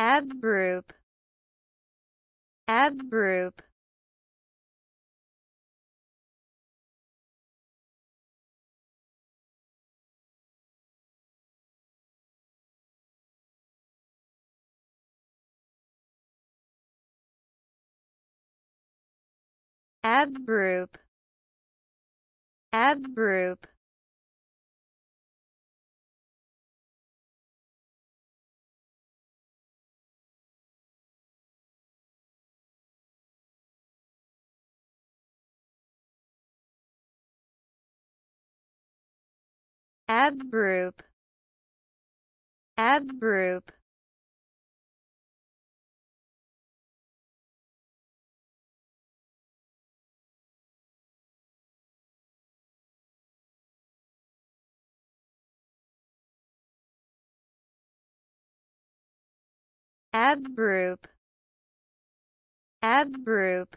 ab group. Ab group. Ab group. Ab group ab group. Ab group. Ab group. Ab group